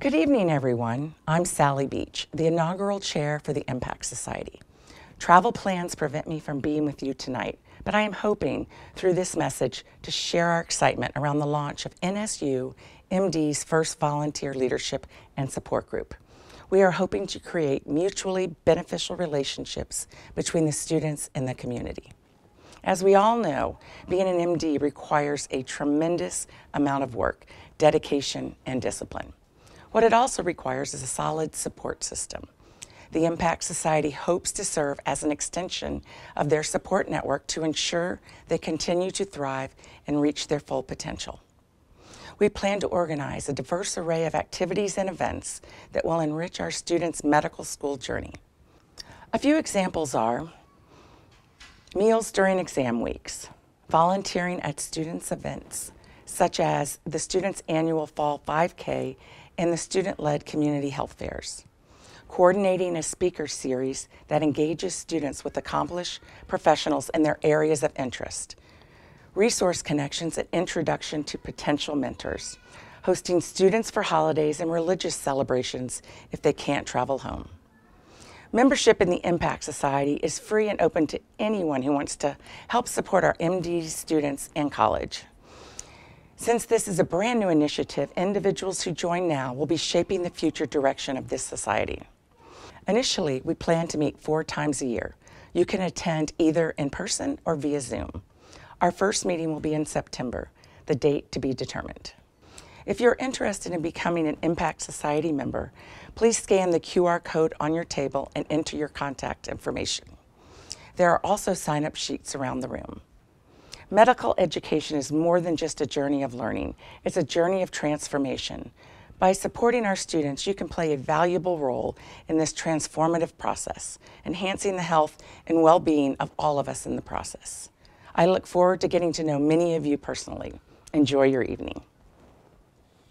Good evening, everyone. I'm Sally Beach, the inaugural chair for the Impact Society. Travel plans prevent me from being with you tonight, but I am hoping through this message to share our excitement around the launch of NSU MD's first volunteer leadership and support group. We are hoping to create mutually beneficial relationships between the students and the community. As we all know, being an MD requires a tremendous amount of work, dedication, and discipline. What it also requires is a solid support system. The Impact Society hopes to serve as an extension of their support network to ensure they continue to thrive and reach their full potential. We plan to organize a diverse array of activities and events that will enrich our students' medical school journey. A few examples are meals during exam weeks, volunteering at students' events, such as the students' annual Fall 5K and the student-led community health fairs coordinating a speaker series that engages students with accomplished professionals in their areas of interest, resource connections and introduction to potential mentors, hosting students for holidays and religious celebrations if they can't travel home. Membership in the Impact Society is free and open to anyone who wants to help support our MD students in college. Since this is a brand new initiative, individuals who join now will be shaping the future direction of this society. Initially, we plan to meet four times a year. You can attend either in person or via Zoom. Our first meeting will be in September, the date to be determined. If you're interested in becoming an Impact Society member, please scan the QR code on your table and enter your contact information. There are also sign-up sheets around the room. Medical education is more than just a journey of learning. It's a journey of transformation. By supporting our students, you can play a valuable role in this transformative process, enhancing the health and well-being of all of us in the process. I look forward to getting to know many of you personally. Enjoy your evening.